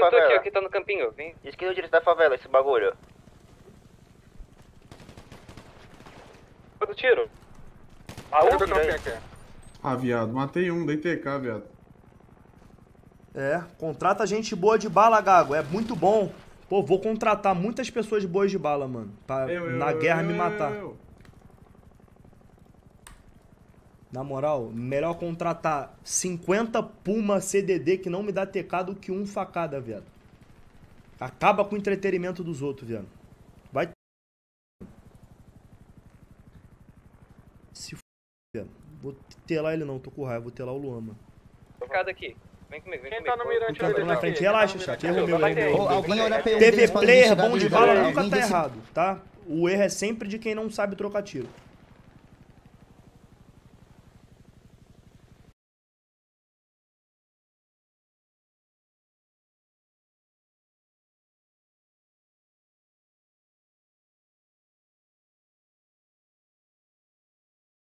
eu tô aqui, favela. aqui tá no campinho, vem. Esquerda ou direita da favela, esse bagulho. Quanto tiro? Ah, Cadê um o tiro? Ah, viado, matei um, dei TK, viado. É, contrata gente boa de bala, Gago. É muito bom. Pô, vou contratar muitas pessoas boas de bala, mano. Pra Eu, eu, na guerra eu, me eu, matar. eu. Na moral, melhor contratar 50 Puma CDD que não me dá TK do que um facada, viado. Acaba com o entretenimento dos outros, viado. Vai. Se f, viado. Vou telar ele não, tô com raiva. Vou telar o Luan, mano. Cada aqui. Vem comigo, vem Quem comigo. tá no mirante Tá na frente. Tá Relaxa, chat. Erro meu, erro ter. alguém olha pra TV player "Gente, bom de bala nunca tá errado, tá? O erro é sempre de quem não sabe trocar tiro.